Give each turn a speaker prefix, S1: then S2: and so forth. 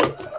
S1: you.